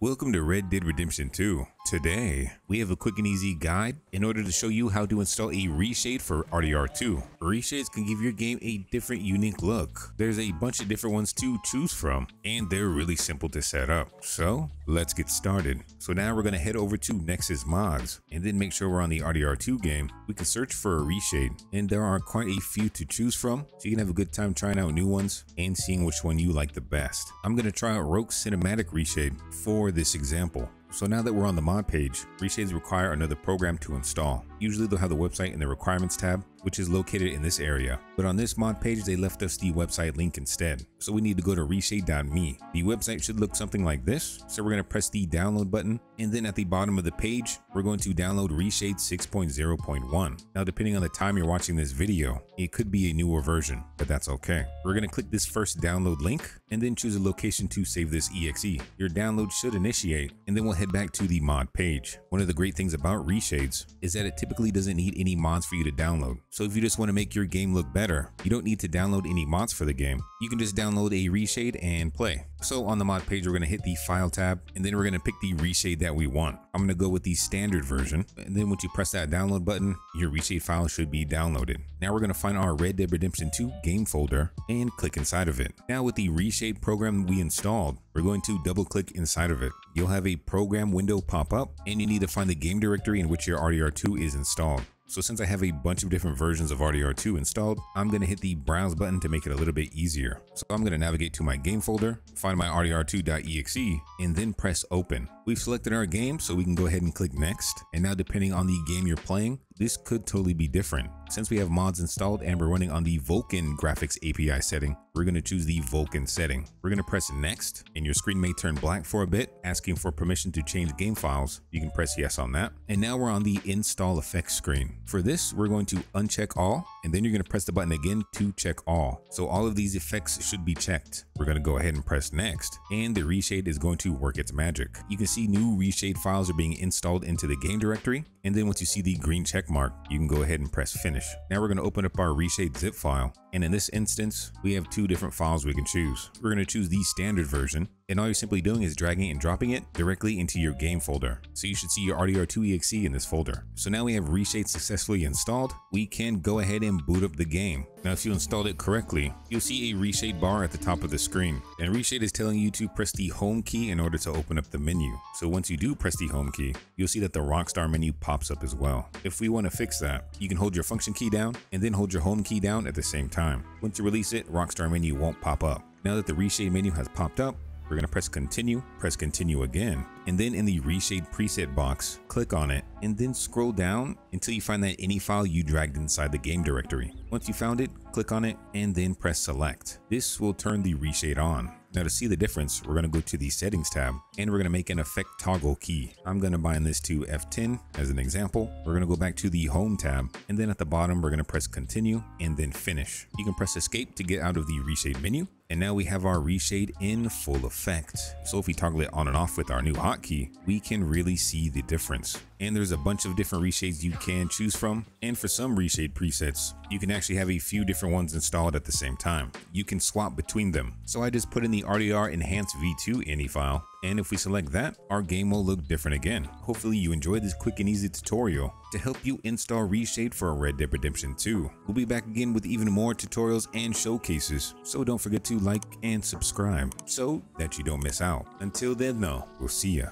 Welcome to Red Dead Redemption 2. Today, we have a quick and easy guide in order to show you how to install a reshade for RDR2. Reshades can give your game a different unique look. There's a bunch of different ones to choose from, and they're really simple to set up. So, let's get started. So now we're going to head over to Nexus Mods, and then make sure we're on the RDR2 game. We can search for a reshade, and there are quite a few to choose from, so you can have a good time trying out new ones and seeing which one you like the best. I'm going to try out Rokke Cinematic Reshade for this example. So now that we're on the mod page, reshades require another program to install. Usually they'll have the website in the requirements tab, which is located in this area. But on this mod page, they left us the website link instead. So we need to go to reshade.me. The website should look something like this. So we're going to press the download button. And then at the bottom of the page, we're going to download Reshade 6.0.1. Now, depending on the time you're watching this video, it could be a newer version, but that's okay. We're going to click this first download link and then choose a location to save this exe. Your download should initiate and then we'll head back to the mod page. One of the great things about Reshades is that it typically doesn't need any mods for you to download. So if you just want to make your game look better, you don't need to download any mods for the game. You can just download a reshade and play. So on the mod page, we're going to hit the file tab and then we're going to pick the reshade that we want. I'm going to go with the standard version. And then once you press that download button, your reshade file should be downloaded. Now we're going to find our Red Dead Redemption 2 game folder and click inside of it. Now with the reshade program we installed, we're going to double click inside of it. You'll have a program window pop up and you need to find the game directory in which your RDR2 is installed. So since I have a bunch of different versions of RDR2 installed, I'm going to hit the browse button to make it a little bit easier. So I'm going to navigate to my game folder, find my RDR2.exe, and then press open. We've selected our game, so we can go ahead and click next. And now depending on the game you're playing, this could totally be different. Since we have mods installed and we're running on the Vulkan graphics API setting, we're going to choose the Vulkan setting. We're going to press next and your screen may turn black for a bit, asking for permission to change game files. You can press yes on that. And now we're on the install effects screen. For this, we're going to uncheck all and then you're going to press the button again to check all. So all of these effects should be checked. We're going to go ahead and press next and the reshade is going to work its magic. You can see new reshade files are being installed into the game directory. And then once you see the green check mark, you can go ahead and press finish. Now we're going to open up our reshade zip file. And in this instance, we have two different files we can choose. We're going to choose the standard version. And all you're simply doing is dragging and dropping it directly into your game folder. So you should see your RDR2exe in this folder. So now we have reshade successfully installed. We can go ahead and boot up the game. Now, if you installed it correctly, you'll see a reshade bar at the top of the screen. And reshade is telling you to press the home key in order to open up the menu. So once you do press the home key, you'll see that the Rockstar menu pops up as well. If we want to fix that, you can hold your function key down and then hold your home key down at the same time. Once you release it, Rockstar menu won't pop up. Now that the reshade menu has popped up, we're going to press continue, press continue again, and then in the reshade preset box, click on it, and then scroll down until you find that ini file you dragged inside the game directory. Once you found it, click on it, and then press select. This will turn the reshade on. Now to see the difference, we're going to go to the settings tab and we're going to make an effect toggle key. I'm going to bind this to F10 as an example. We're going to go back to the home tab and then at the bottom, we're going to press continue and then finish. You can press escape to get out of the reshade menu. And now we have our reshade in full effect. So if we toggle it on and off with our new hotkey, we can really see the difference. And there's a bunch of different reshades you can choose from. And for some reshade presets, you can actually have a few different ones installed at the same time. You can swap between them. So I just put in the RDR Enhanced V2 ini file and if we select that, our game will look different again. Hopefully you enjoyed this quick and easy tutorial to help you install Reshade for Red Dead Redemption 2. We'll be back again with even more tutorials and showcases, so don't forget to like and subscribe so that you don't miss out. Until then though, we'll see ya.